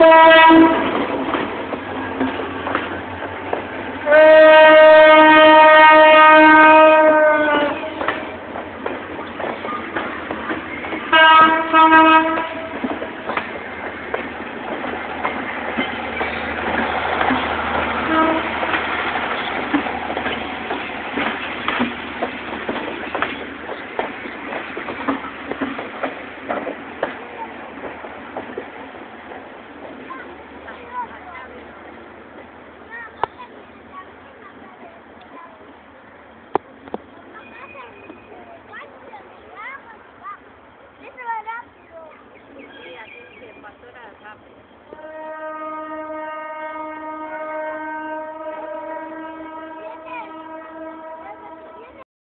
Bye.